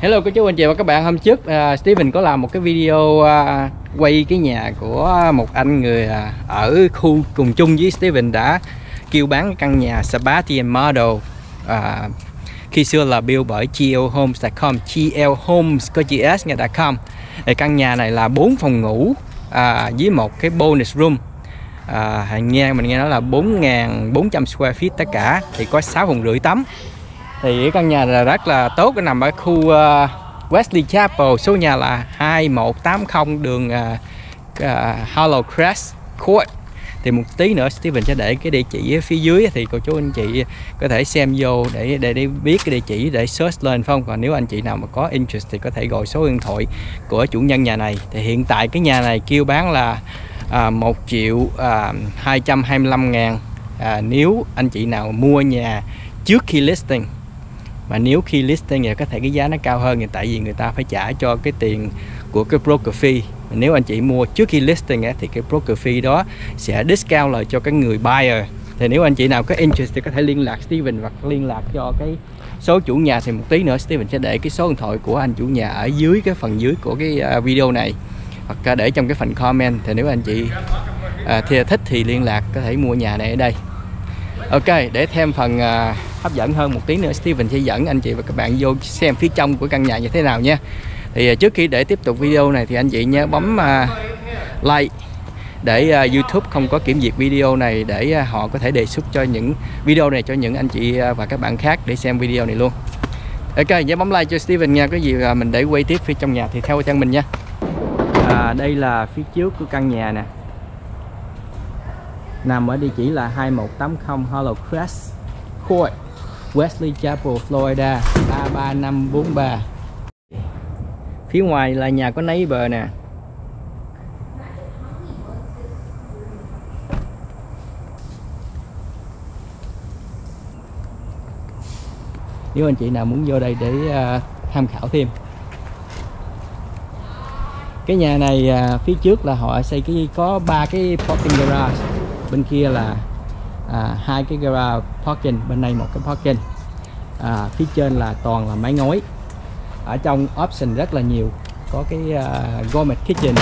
Hello cô chú anh chị và các bạn. Hôm trước uh, Steven có làm một cái video uh, quay cái nhà của một anh người uh, ở khu cùng chung với Steven đã kêu bán căn nhà Sebastian Model. Uh, khi xưa là build bởi glhomes.com glhomes có chữ s nghe.com thì căn nhà này là 4 phòng ngủ uh, với một cái bonus room. À, nghe mình nghe nói là 4.400 square feet tất cả thì có 6 phòng rưỡi tắm thì cái căn nhà là rất là tốt nó nằm ở khu uh, Wesley Chapel số nhà là 2180 đường ờ, ờ, uh, uh, Hollow Crest Court. Thì một tí nữa Steven sẽ để cái địa chỉ ở phía dưới thì cô chú anh chị có thể xem vô để để, để biết cái địa chỉ để search lên không? Còn nếu anh chị nào mà có interest thì có thể gọi số điện thoại của chủ nhân nhà này. Thì hiện tại cái nhà này kêu bán là à, 1 triệu à, 225 ngàn à, nếu anh chị nào mua nhà trước khi listing mà nếu khi listing thì có thể cái giá nó cao hơn thì tại vì người ta phải trả cho cái tiền của cái broker fee. Nếu anh chị mua trước khi listing thì cái broker fee đó sẽ discount lại cho cái người buyer. Thì nếu anh chị nào có interest thì có thể liên lạc Steven hoặc liên lạc cho cái số chủ nhà thì một tí nữa Steven sẽ để cái số điện thoại của anh chủ nhà ở dưới cái phần dưới của cái à, video này. Hoặc à, để trong cái phần comment. Thì nếu anh chị à, thì thích thì liên lạc có thể mua nhà này ở đây. Ok để thêm phần à, hấp dẫn hơn một tí nữa. Steven sẽ dẫn anh chị và các bạn vô xem phía trong của căn nhà như thế nào nha thì à, trước khi để tiếp tục video này thì anh chị nhớ bấm uh, like để uh, YouTube không có kiểm duyệt video này để uh, họ có thể đề xuất cho những video này cho những anh chị uh, và các bạn khác để xem video này luôn. Ok nhớ bấm like cho Steven nha. Cái gì uh, mình để quay tiếp phía trong nhà thì theo chân mình nha. À, đây là phía trước của căn nhà nè. Nằm ở địa chỉ là 2180 Hollow Crest Court Wesley Chapel, Florida 33543 Phía ngoài là nhà có nấy bờ nè. Nếu anh chị nào muốn vô đây để uh, tham khảo thêm. Cái nhà này uh, phía trước là họ xây cái có ba cái parking garage. Bên kia là à, hai cái garage parking bên đây một cái parking. À, phía trên là toàn là mái ngói. Ở trong option rất là nhiều có cái uh, gourmet kitchen.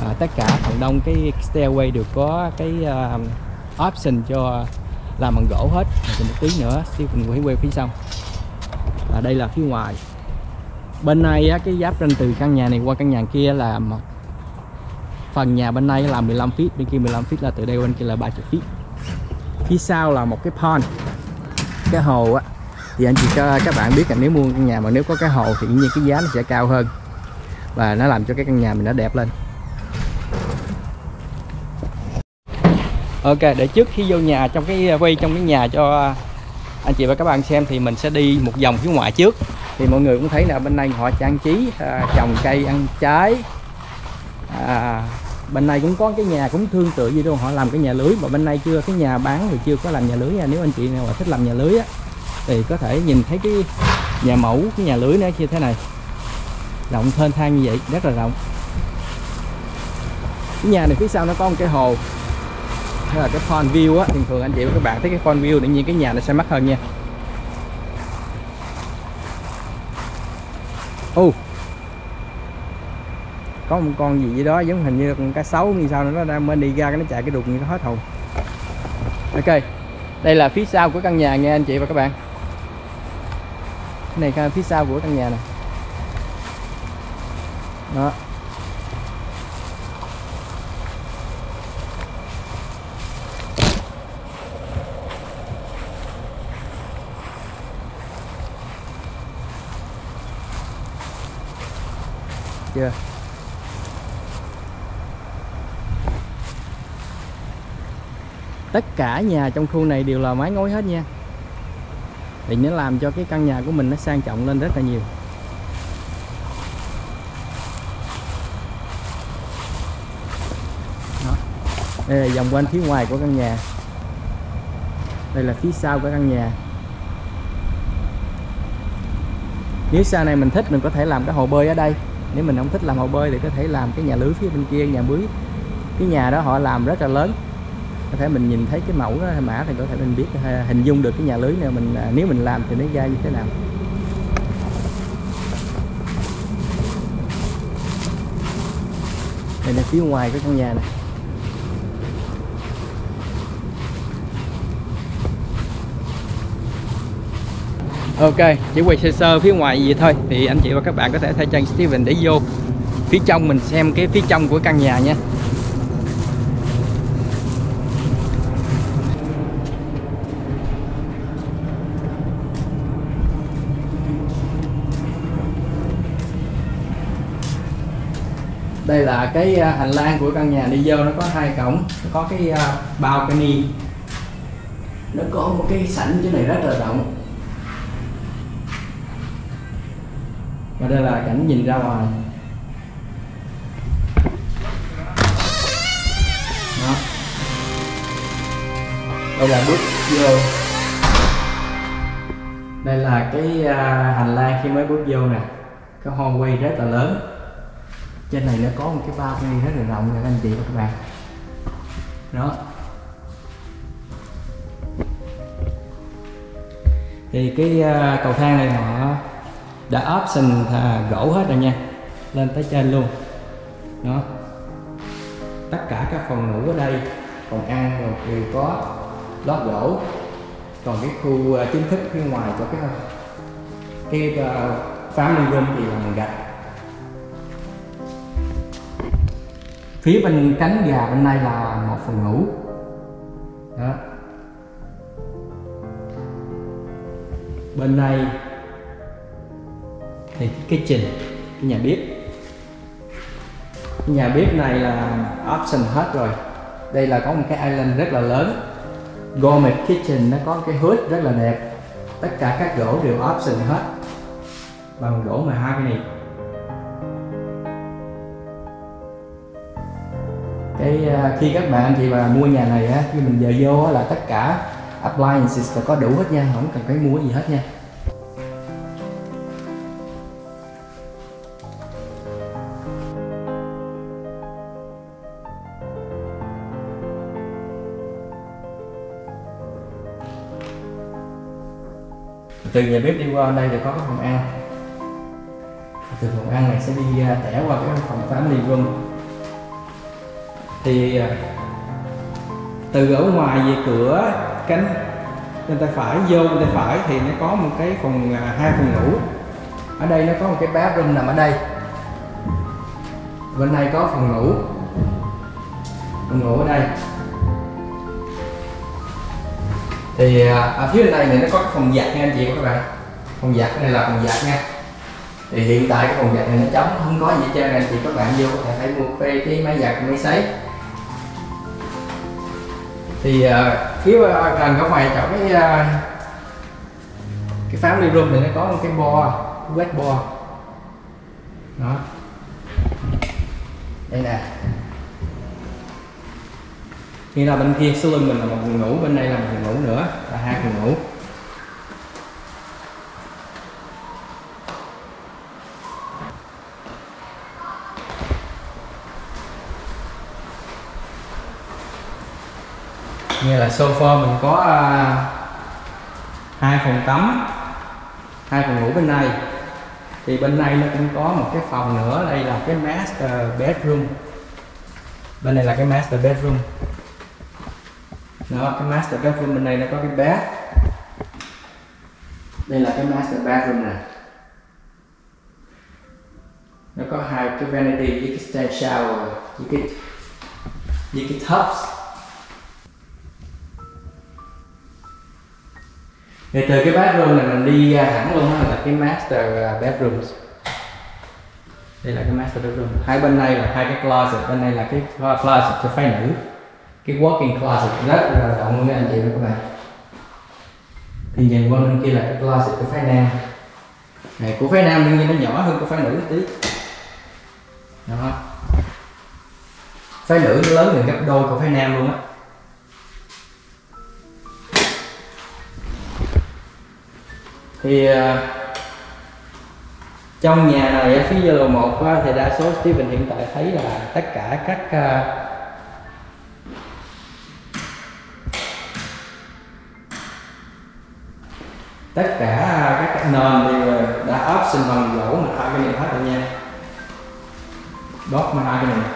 À, tất cả phần đông cái stairway đều có cái uh, option cho làm bằng gỗ hết. Thì một tí nữa siêu mình quay quay phía sau. À, đây là phía ngoài. Bên này á, cái giáp ranh từ căn nhà này qua căn nhà kia là một phần nhà bên này là 15 feet bên kia 15 feet là từ đây bên kia là 30 feet phía sau là một cái pond cái hồ á. Thì anh chị cho các bạn biết là nếu mua căn nhà mà nếu có cái hồ thì như cái giá nó sẽ cao hơn. Và nó làm cho cái căn nhà mình nó đẹp lên. Ok để trước khi vô nhà trong cái à, quay trong cái nhà cho anh chị và các bạn xem thì mình sẽ đi một vòng phía ngoài trước. Thì mọi người cũng thấy là bên đây họ trang trí à, trồng cây ăn trái à, bên này cũng có cái nhà cũng tương tự như đâu, họ làm cái nhà lưới, mà bên này chưa, cái nhà bán thì chưa có làm nhà lưới nha. Nếu anh chị nào mà thích làm nhà lưới á, thì có thể nhìn thấy cái nhà mẫu, cái nhà lưới nữa như thế này. Rộng thênh thang như vậy, rất là rộng. Cái nhà này phía sau nó có một cái hồ hay là cái phone view á. Thường thường anh chị và các bạn thấy cái phone view tự nhiên cái nhà nó sẽ mắc hơn nha. Ô oh có một con gì gì đó giống hình như con cá sấu như sao nó đang mới đi ra cái nó chạy cái đục như nó hết hồn. Ok, đây là phía sau của căn nhà nghe anh chị và các bạn. Cái này phía sau của căn nhà này đó. Chưa? Tất cả nhà trong khu này đều là mái ngói hết nha. Thì nó làm cho cái căn nhà của mình nó sang trọng lên rất là nhiều. Đó. đây là vòng quanh phía ngoài của căn nhà. Đây là phía sau của căn nhà. Nếu sau này mình thích, mình có thể làm cái hồ bơi ở đây. Nếu mình không thích làm hồ bơi thì có thể làm cái nhà lưới phía bên kia, nhà bưới cái nhà đó họ làm rất là lớn có thể mình nhìn thấy cái mẫu đó, mã thì có thể mình biết hình dung được cái nhà lưới này mình à, nếu mình làm thì nó ra như thế nào. Đây là phía ngoài cái căn nhà này. Ok, chỉ quay sơ sơ phía ngoài gì thôi. Thì anh chị và các bạn có thể thay chân Steven để vô Phía trong mình xem cái phía trong của căn nhà nha. Đây là cái à, hành lang của căn nhà đi vô nó có hai cổng nó có cái uh, balcony. Nó có một cái sảnh chỗ này rất là rộng. Và đây là cảnh nhìn ra ngoài. Đó. Đây là bước vô. Đây là cái uh, hành lang khi mới bước vô nè. Cái hallway rất là lớn trên này nó có một cái balcony rất là rộng các anh chị và các bạn. Đó. Thì cái ờ, cầu thang này họ đã option ờ, gỗ hết rồi nha. Lên tới trên luôn. Đó. Tất cả các phòng ngủ ở đây phòng ăn rồi đều có lót gỗ. Còn cái khu ờ, chính thức phía ngoài cho cái cái uh, family room thì là bằng gạch. Phía bên cánh gà bên này là một phòng ngủ. Đó. Bên này thì cái trình, cái nhà bếp. Cái nhà bếp này là option hết rồi. Đây là có một cái island rất là lớn. Gourmet kitchen nó có cái hood rất là đẹp. Tất cả các gỗ đều option hết. Bằng gỗ mà hai cái này. Cái à, khi các bạn chị mà mua nhà này á, khi mình giờ vô là tất cả appliances là có đủ hết nha, không cần phải mua gì hết nha. Từ nhà bếp đi qua đây thì có cái phòng ăn. Từ phòng ăn này sẽ đi à, tẻ qua cái phòng family room thì à, từ ở ngoài về cửa cánh, bên tay phải, vô bên tay phải thì nó có một cái phòng à, hai phòng ngủ. Ở đây nó có một cái bathroom nằm ở đây. Bên này có phòng ngủ. Phòng ngủ ở đây. Thì à, ở phía bên này này nó có cái phòng giặt nha anh chị và các bạn. Phòng giặt này là phòng giặt nha. Thì hiện tại cái phòng giặt này nó trống, không có gì hết trơn. Anh chị các bạn vô có thể phải mua phê cái máy giặt, máy sấy thì uh, phía ờ, gần ở ngoài chỗ cái uh, cái family room này nó có một cái bo quét bo. Đó. Đây nè. Khi là bên kia sau lưng mình là một phòng ngủ bên đây là một phòng ngủ nữa là hai phòng ngủ. Như là sofa mình có à, hai phòng tắm, hai phòng ngủ bên này. Thì bên này nó cũng có một cái phòng nữa, đây là cái master bedroom. Bên này là cái master bedroom. Đó, cái master bedroom bên này nó có cái bed. Đây là cái master bedroom nè. Nó có hai cái vanity, với cái stand shower, với cái với cái tubs. Thì từ cái bedroom này mình đi thẳng luôn đó là cái master à, bedroom đây là cái master bedroom. Hai bên này là hai cái closet, bên này là cái closet cho phái nữ. Cái walking closet rất là rộng luôn anh chị và các bạn. Thì nhìn qua bên kia là cái closet của phái nam. Này, của phái nam đương nhiên nó nhỏ hơn của phái nữ tí. Đó. Phái nữ nó lớn gần gấp đôi của phái nam luôn á. Thì à, trong nhà này phía giờ một thì đa số Steven hiện tại thấy là tất cả các à, tất cả à, các nền thì đã ốp sinh bằng gỗ mà hai cái này hết rồi nha bóp mà hai cái này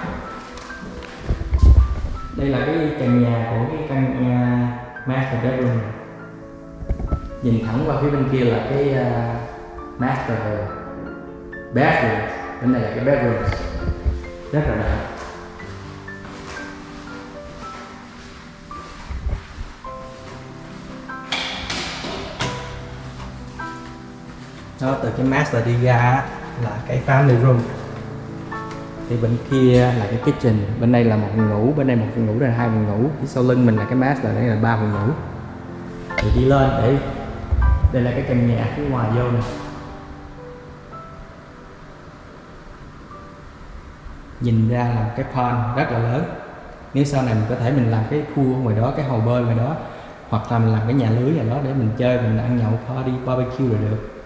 đây là cái trần nhà của cái căn nhà master bedroom này nhìn thẳng qua phía bên kia là cái uh, master bedroom bên này là cái bedroom rất là đẹp. Đó từ cái master đi ra là cái family room. Thì bên kia là cái kitchen. Bên đây là một phòng ngủ. Bên đây một phòng ngủ đây là hai phòng ngủ. Phía sau lưng mình là cái master đây là ba phòng ngủ. Thì đi lên để đây là cái căn nhà phía ngoài vô nè. Nhìn ra là cái pond rất là lớn. Nếu sau này mình có thể mình làm cái khu ngoài đó, cái hồ bơi ngoài đó, hoặc là mình làm cái nhà lưới nào đó để mình chơi, mình ăn nhậu, party, barbecue rồi được.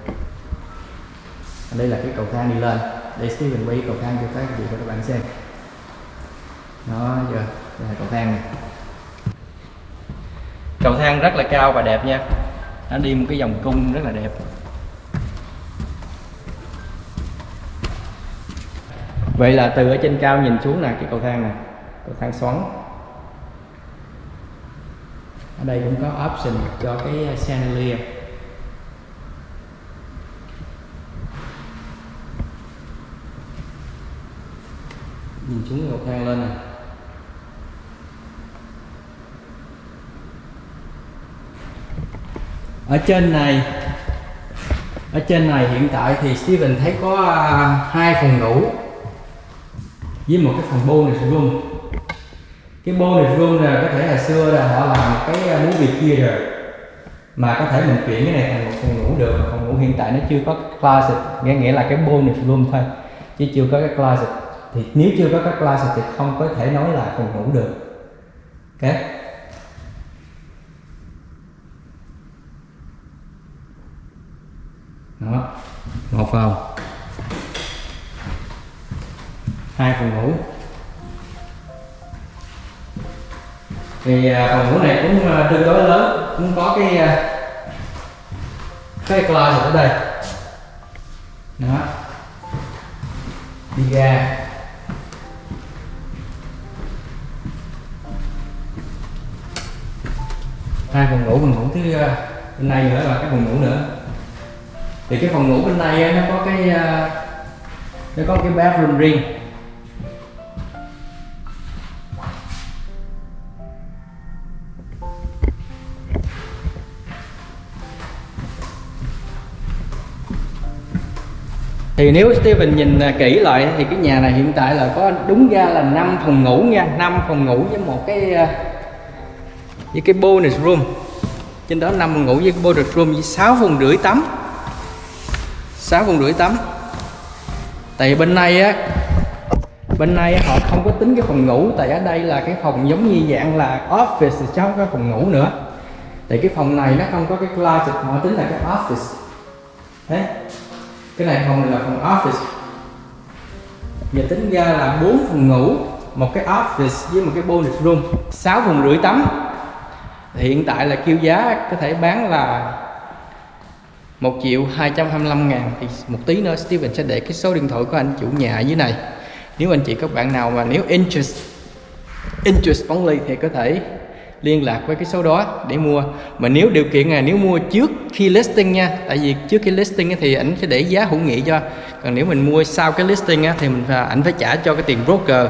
Đây là cái cầu thang đi lên. Để Steven quay cầu thang cho các vị và các bạn xem. Đó, giờ đây là cầu thang này. Cầu thang rất là cao và đẹp nha nó đi một cái vòng cung rất là đẹp. Vậy là từ ở trên cao nhìn xuống là cái cầu thang này, cầu thang xoắn. Ở đây cũng có option cho cái chandelier. Nhìn xuống cầu thang lên này ở trên này, ở trên này hiện tại thì Steven thấy có à, hai phòng ngủ với một cái phòng bonus room. Cái bonus room là có thể là xưa là họ làm một cái vịt kia rồi mà có thể mình chuyển cái này thành một phòng ngủ được. Phòng ngủ hiện tại nó chưa có closet, nghĩa nghĩa là cái bonus room thôi, chứ chưa có cái closet. Thì nếu chưa có cái closet thì không có thể nói là phòng ngủ được. Ok? Đó. Một phòng hai phòng ngủ. Thì à, phòng ngủ này cũng à, tương đối lớn, cũng có cái à, cái closet ở đây. Đó. Đi ra. Hai phòng ngủ phòng ngủ thứ bên này nữa là cái phòng ngủ nữa thì cái phòng ngủ bên này nó có cái ờ, nó có cái bathroom riêng. Thì nếu Steven nhìn ờ, kỹ lại thì cái nhà này hiện tại là có đúng ra là 5 phòng ngủ nha 5 phòng ngủ với một cái ờ, với cái bonus room. Trên đó 5 phòng ngủ với cái bonus room với 6 phòng rưỡi tắm sáu phòng rưỡi tắm tại bên này á, bên này họ không có tính cái phòng ngủ, tại ở đây là cái phòng giống như dạng là office chứ không có phòng ngủ nữa. Tại cái phòng này nó không có cái closet họ tính là cái office. Đấy cái này phòng này là phòng office. Giờ tính ra là bốn phòng ngủ, một cái office với một cái bonus room. 6 phòng rưỡi tắm hiện tại là kêu giá có thể bán là 1 triệu 225 ngàn. Thì một tí nữa Steven sẽ để cái số điện thoại của anh chủ nhà ở dưới này. Nếu anh chị các bạn nào mà nếu interest interest only thì có thể liên lạc với cái số đó để mua. Mà nếu điều kiện là nếu mua trước khi listing nha tại vì trước khi listing thì ảnh sẽ để giá hữu nghị cho. Còn nếu mình mua sau cái listing thì mình ảnh phải trả cho cái tiền broker.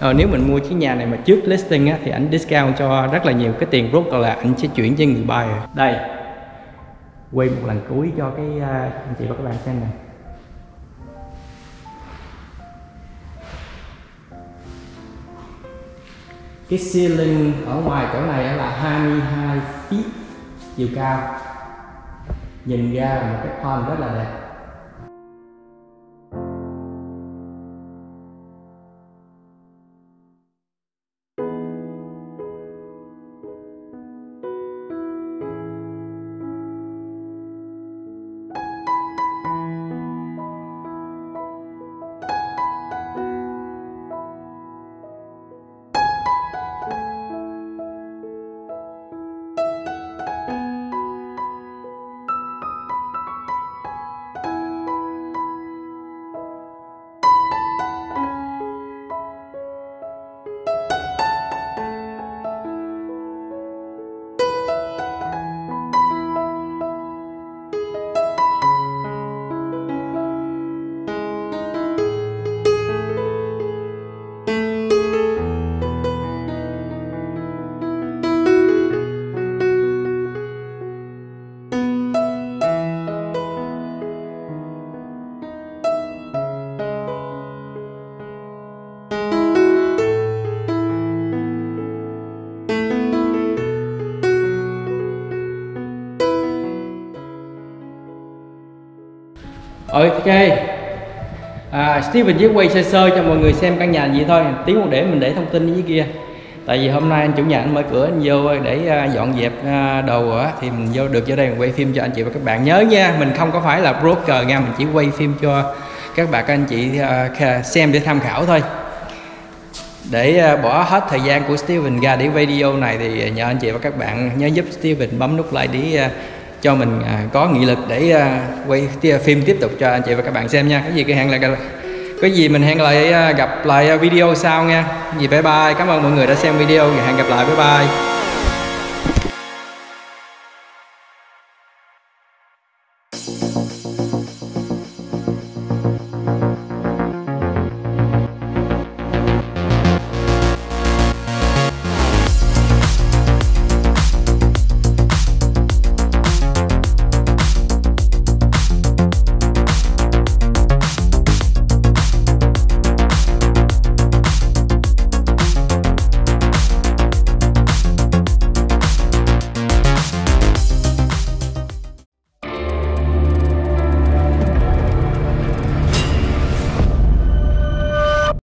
Rồi nếu mình mua chiếc nhà này mà trước listing á, thì ảnh discount cho rất là nhiều. Cái tiền broker là ảnh sẽ chuyển cho người buyer. Đây quay một lần cuối cho cái uh, anh chị và các bạn xem này cái ceiling ở ngoài chỗ này là 22 feet chiều cao. Nhìn ra là một cái pond rất là đẹp. Ok. À, Steven chỉ quay sơ sơ cho mọi người xem căn nhà gì thôi. Tiếng một để mình để thông tin dưới kia. Tại vì hôm nay anh chủ nhà anh mở cửa anh vô để à, dọn dẹp à, đồ á thì mình vô được vô đây mình quay phim cho anh chị và các bạn. Nhớ nha mình không có phải là broker nha mình chỉ quay phim cho các bạn các anh chị à, xem để tham khảo thôi. Để à, bỏ hết thời gian của Steven ra để video này thì nhờ anh chị và các bạn nhớ giúp Steven bấm nút like để cho mình à, có nghị lực để à, quay phim tiếp tục cho anh chị và các bạn xem nha. Cái gì cái hẹn lại có gì mình hẹn lại à, gặp lại video sau nha. Gì bye bye. Cảm ơn mọi người đã xem video. Và hẹn gặp lại. Bye bye.